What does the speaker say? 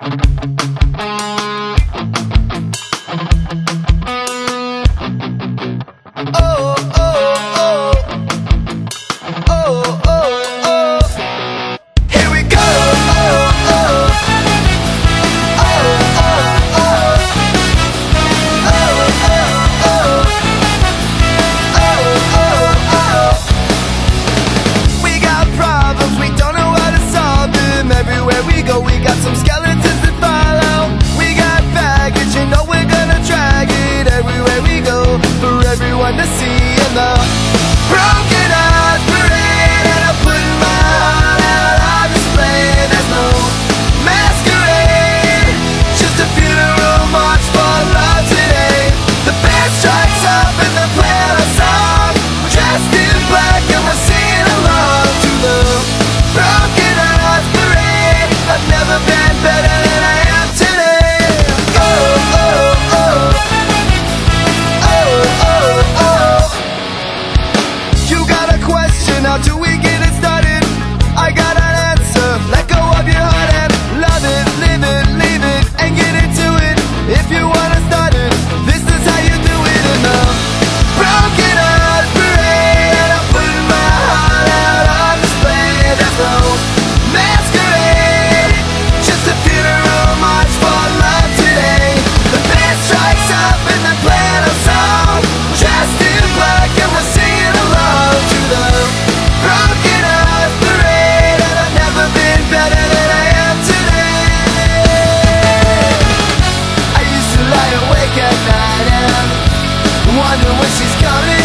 Bye. everyone to see and love. do it. Wonder where she's coming